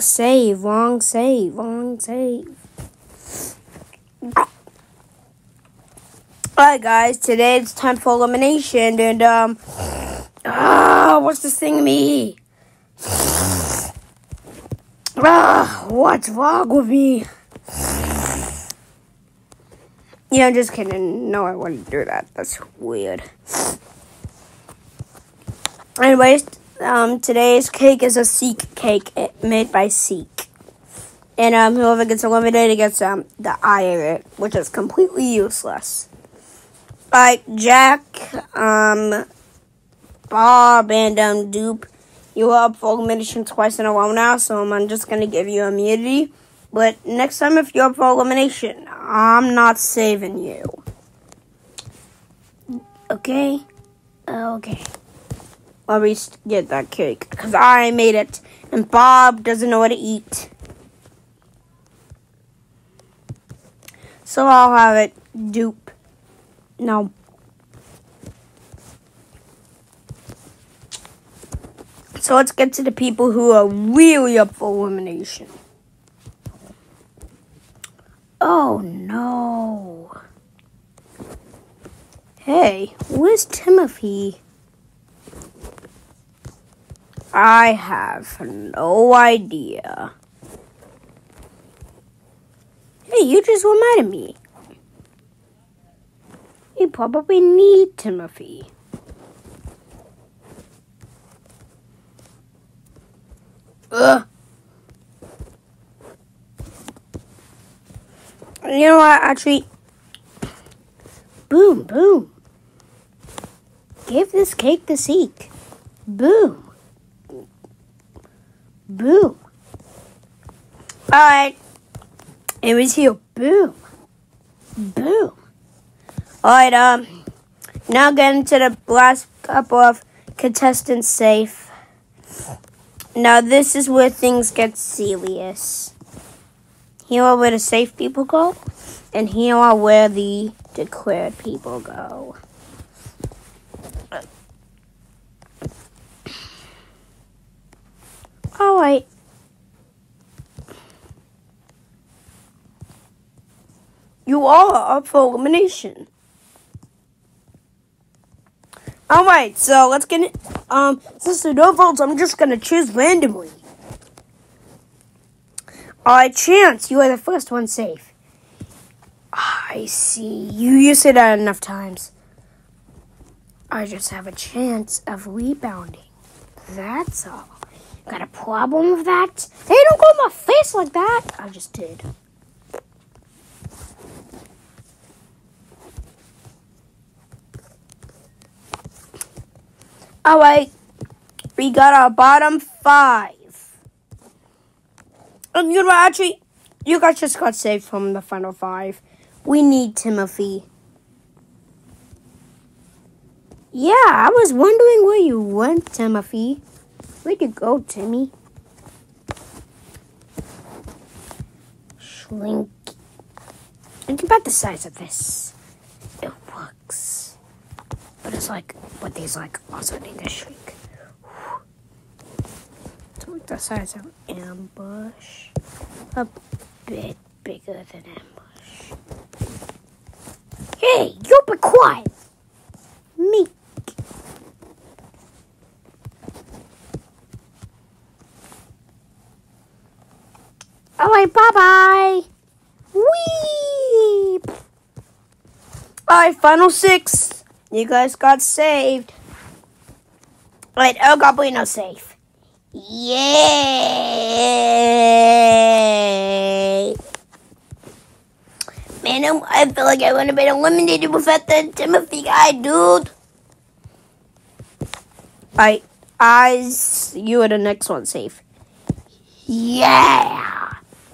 Save, wrong save, wrong save. Alright guys, today it's time for elimination and um ah what's this thing me? Ah, what's wrong with me? Yeah, I'm just kidding. No, I wouldn't do that. That's weird. Anyways, um, today's cake is a Seek cake made by Seek. And um, whoever gets eliminated gets um, the eye of it, which is completely useless. Like Jack, um, Bob, and um, Dupe, you are up for elimination twice in a row now, so I'm just gonna give you immunity. But next time, if you're up for elimination, I'm not saving you. Okay? Okay. Let me get that cake, because I made it, and Bob doesn't know what to eat. So I'll have it. Dupe. No. So let's get to the people who are really up for elimination. Oh no. Hey, where's Timothy? I have no idea. Hey, you just reminded me. You probably need Timothy. Ugh. You know what? Actually, boom, boom. Give this cake to Seek. Boom. Boom. Alright. It was here. Boom. Boom. Alright, um, now getting to the last couple of contestants safe. Now this is where things get serious. Here are where the safe people go, and here are where the declared people go. Alright. You are up for elimination. Alright, so let's get it. Um, since there are no votes, I'm just gonna choose randomly. Alright, Chance, you are the first one safe. I see. You used it that enough times. I just have a chance of rebounding. That's all. Got a problem with that? Hey, don't go in my face like that. I just did. Alright, we got our bottom five. And you know, actually, you guys just got saved from the final five. We need Timothy. Yeah, I was wondering where you went, Timothy. Where'd you go, Timmy? Shrink. Think about the size of this. It works. But it's like, but these like also need to shrink. It's like the size of ambush. A bit bigger than ambush. Hey, you'll be quiet. Meek. Alright, bye bye. Weep. Alright, final six. You guys got saved. Alright, El Goblino safe. Yay! Man, I feel like I would have been eliminated without that Timothy guy, dude. Alright, eyes, you are the next one safe. Yeah!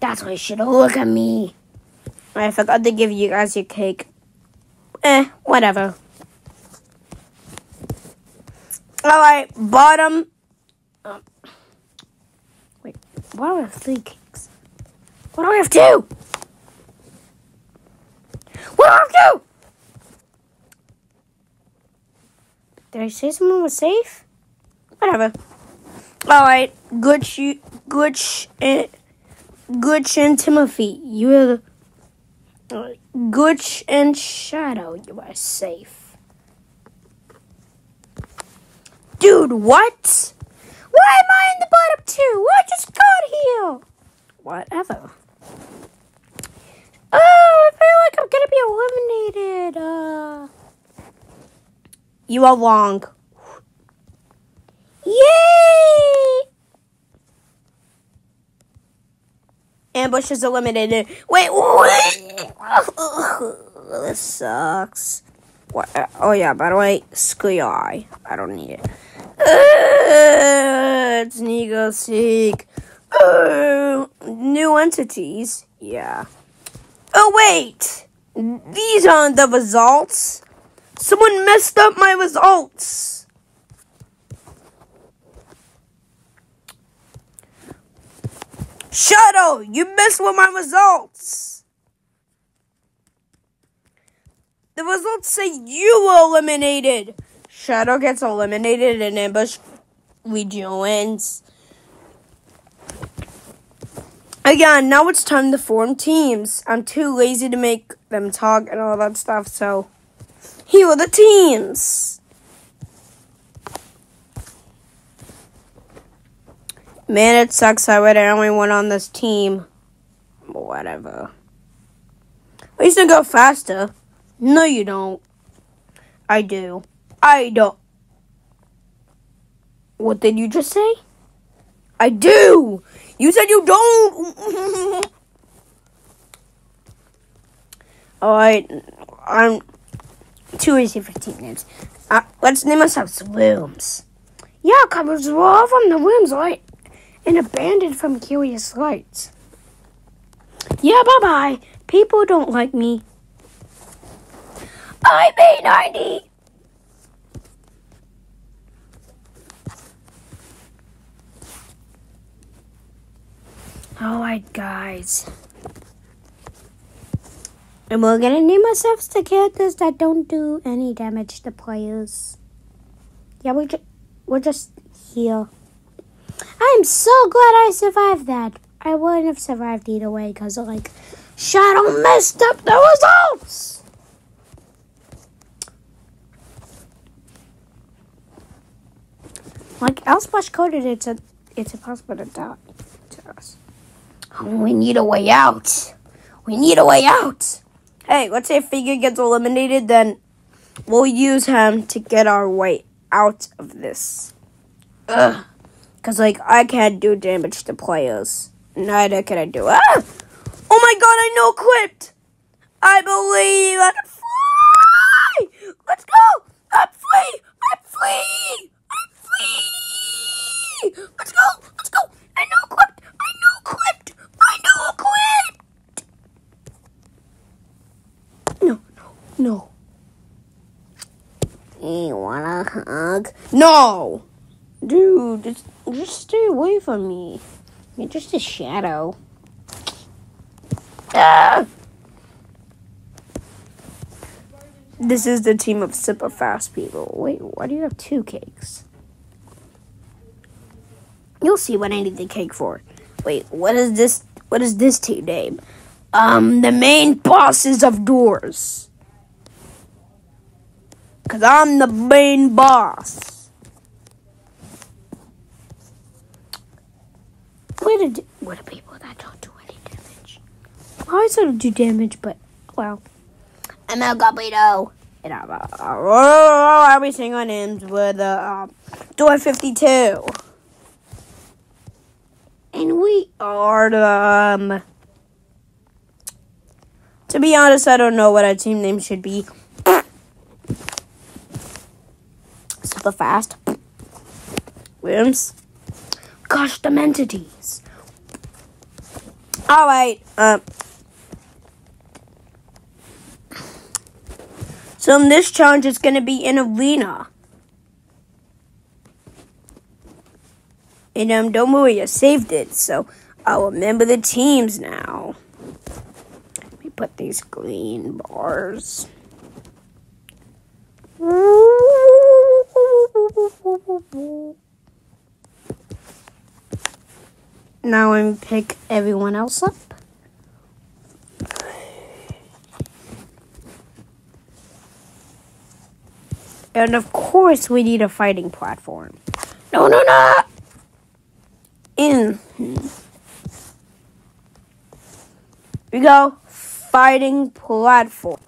That's why you should look at me. I forgot to give you guys your cake. Eh, whatever. Alright, bottom. Um, wait, why do I have three cakes? Why do I have two? What do I have two? Did I say someone was safe? Whatever. Alright, good shoot. Gooch and Gooch and Timothy. You are uh, Gooch and Shadow. You are safe. Dude, what? Why am I in the bottom two? I just got here. Whatever. Oh, I feel like I'm gonna be eliminated. Uh, you are wrong. Yay! Ambush is eliminated. Wait, wait. this sucks. What? Oh yeah. By the way, eye. I don't need it. It's Nego Seek. Uh, new entities. Yeah. Oh wait, these aren't the results. Someone messed up my results. Shadow, you messed with my results. The results say you were eliminated. Shadow gets eliminated and Ambush rejoins. Again, now it's time to form teams. I'm too lazy to make them talk and all that stuff, so here are the teams. Man, it sucks I would the only one on this team. Whatever. I used to go faster. No, you don't. I do. I don't. What did you just say? I do. You said you don't. Alright, I'm too easy for team names. Uh, let's name ourselves Rooms. Yeah, covers we're all from the rooms, right? And abandoned from Curious Lights. Yeah, bye bye. People don't like me. I'm A90. Alright, guys. And we're gonna name ourselves the characters that don't do any damage to players. Yeah, we're, ju- we're just here. I'm so glad I survived that. I wouldn't have survived either way because, like, Shadow messed up the results. Like, LSPLASH coded it's a, it's impossible to die to us. We need a way out. We need a way out. Hey, let's say Figure gets eliminated, then we'll use him to get our way out of this. Ugh. Because, like, I can't do damage to players. Neither can I do. Ah! Oh my god, I know equipped! I believe I can fly! Let's go! I'm free! I'm free! I'm free! Let's go! Let's go! I know equipped! I know equipped! I know equipped! No, no, no. You want a hug? No! Dude, just, stay away from me. You're just a shadow. Ah! This is the team of super fast people. Wait, why do you have two cakes? You'll see what I need the cake for. Wait, what is this? What is this team name? Um, the main bosses of doors. Cause I'm the main boss. What are, what are people that don't do any damage? I always thought to do damage, but well. I'm El Gablito. And I'm, uh, oh, I'll be singing names with uh, um, Door 52. And we are the, um, to be honest, I don't know what our team name should be. Super fast. Williams. Custom entities. Alright, um. So in this challenge, it's going to be in arena. And um, don't worry, I saved it, so I'll remember the teams now. Let me put these green bars. Now I'm pick everyone else up. And of course, we need a fighting platform. No, no, no! In. We go. Fighting platform.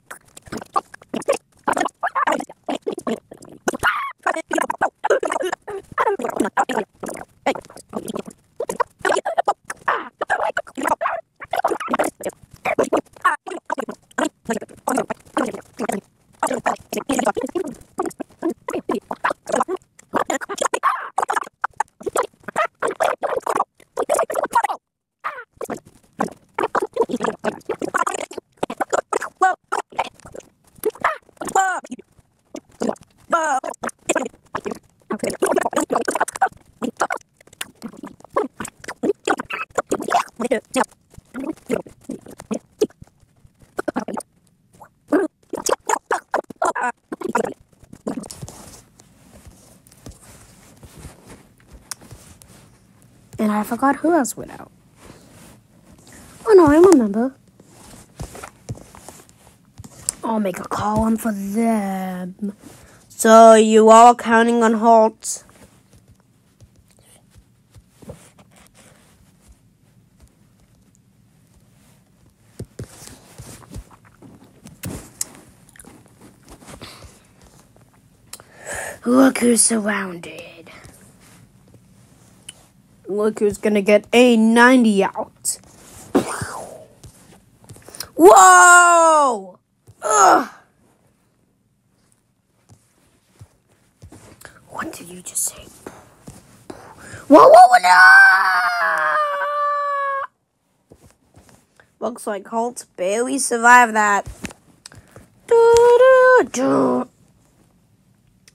And I forgot who else went out. Oh no, I remember. I'll make a column for them. So you all counting on halts? Look who's surrounded. Look who's gonna get a 90 out. Whoa! Ugh. What did you just say? Whoa, whoa, whoa, no! Looks like Halt barely survived that. Do, do, do.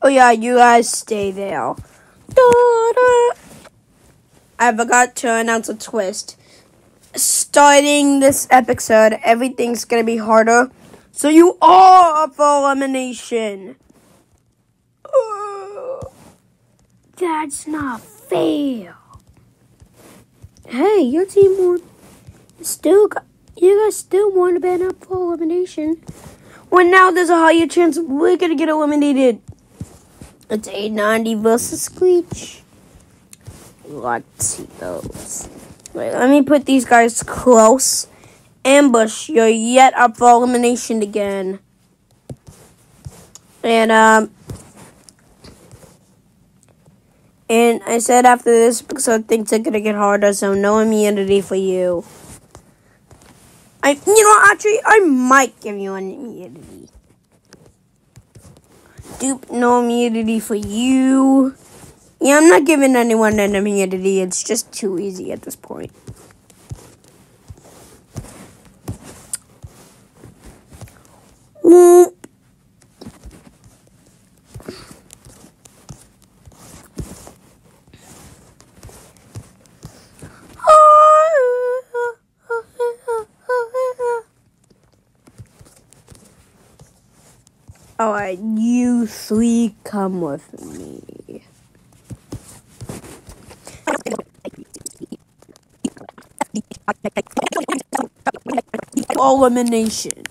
Oh yeah, you guys stay there. I forgot to announce a twist. Starting this episode, everything's gonna be harder. So you are up for elimination. That's not fair. Hey, your team won. Still, got, you guys still want to ban up for elimination. Well, now there's a higher chance we're gonna get eliminated. It's A90 versus Screech. Let's see those. Wait, let me put these guys close. Ambush, you're yet up for elimination again. And, um, and I said after this because I things are gonna get harder, so no immunity for you. I, you know, actually, I might give you an immunity. Dupe, no immunity for you. Yeah, I'm not giving anyone an immunity. It's just too easy at this point. Whoop. Alright, you three come with me. Elimination.